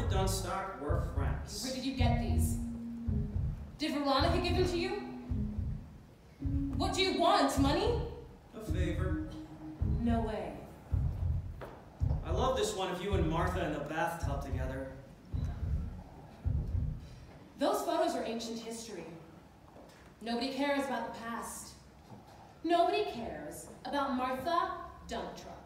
the Dunnstock were friends. Where did you get these? Did Veronica give them to you? What do you want, money? A favor. No way. I love this one of you and Martha in the bathtub together. Those photos are ancient history. Nobody cares about the past. Nobody cares about Martha Dumptruck.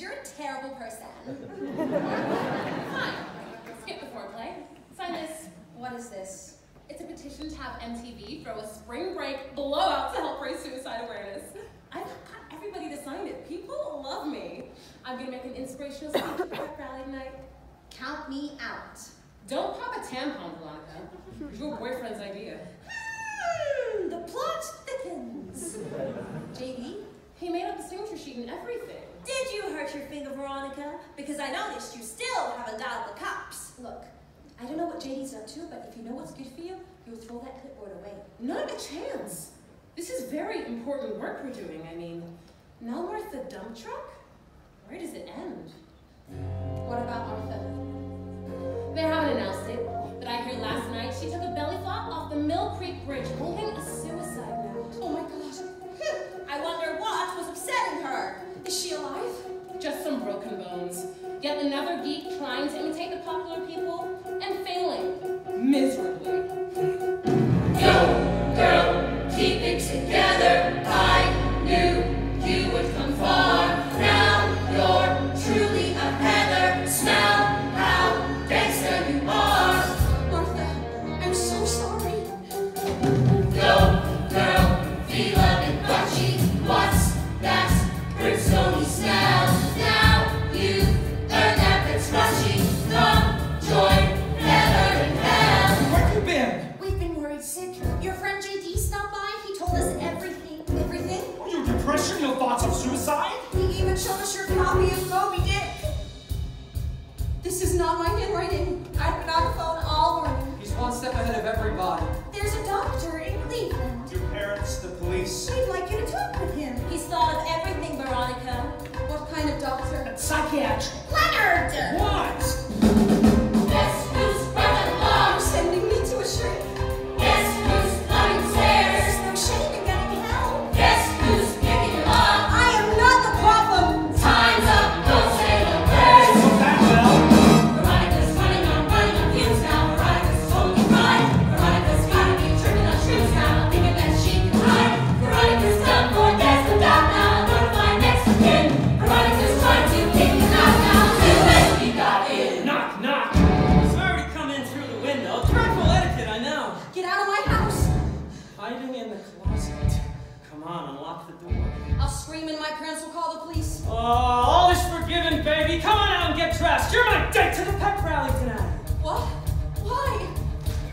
you're a terrible person. Fine. Skip the foreplay. Sign this. What is this? It's a petition to have MTV throw a spring break blowout to help raise suicide awareness. I've got everybody to sign it. People love me. I'm gonna make an inspirational speech at rally tonight. Count me out. Don't pop a tampon, Veronica. Your boyfriend's idea. I noticed you still haven't dialed the cops. Look, I don't know what JD's up to, but if you know what's good for you, you'll throw that clipboard away. Not a chance. This is very important work we're doing. I mean, Melworth the dump truck? Where does it end? What about Arthur? They have Psychiatric. Leonard! What? Come on, unlock the door. I'll scream and my parents will call the police. Oh, all is forgiven, baby. Come on out and get dressed. You're my date to the pep rally tonight. What? Why?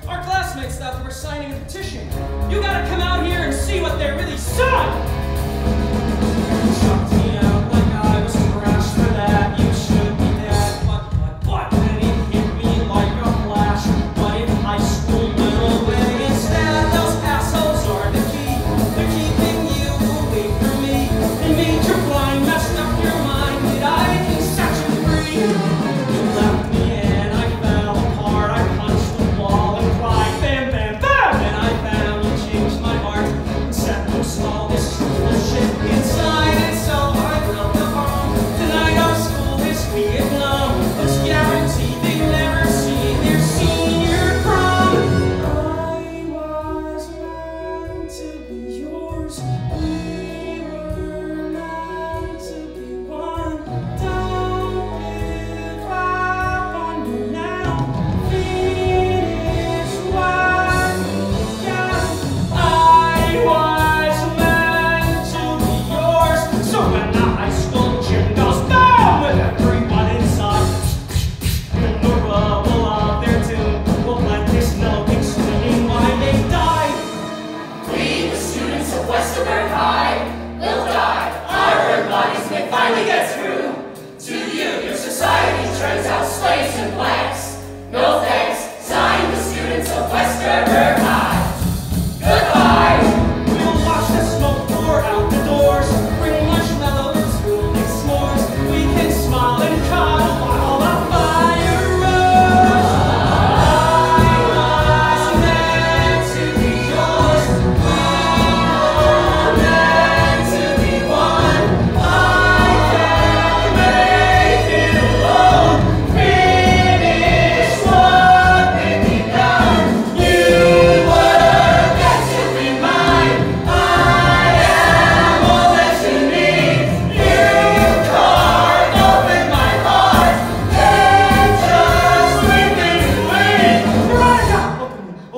Our classmates thought they were signing a petition. You gotta come out here and see what they really saw!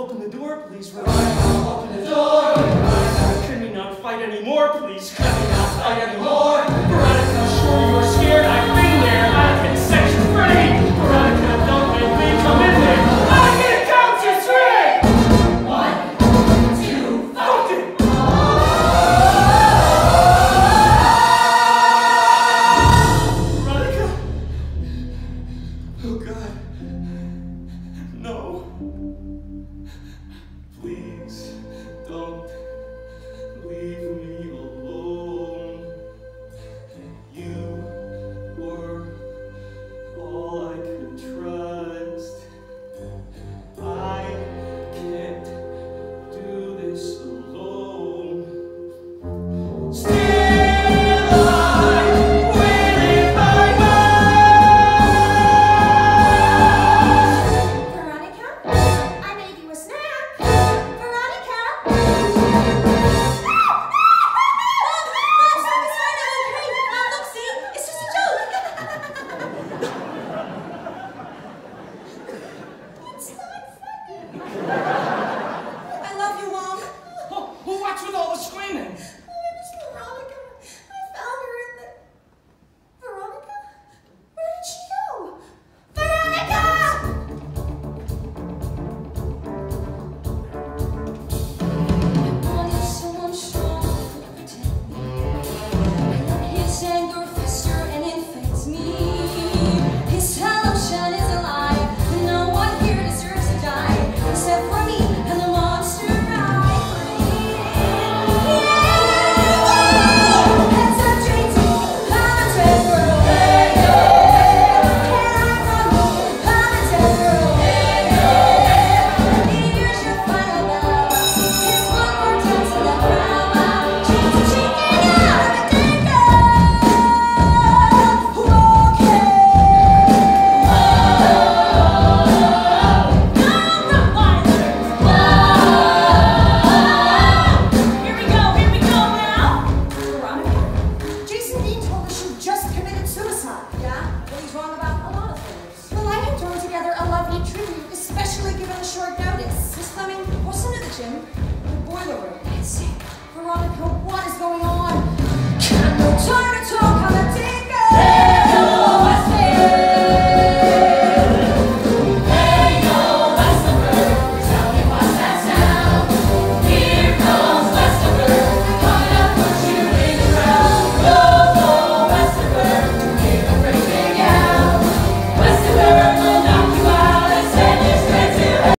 Open the door, please, Rabbi. Open the door, Rabbi. Can we not fight anymore, please? Can we not fight anymore, What's with all the screaming? The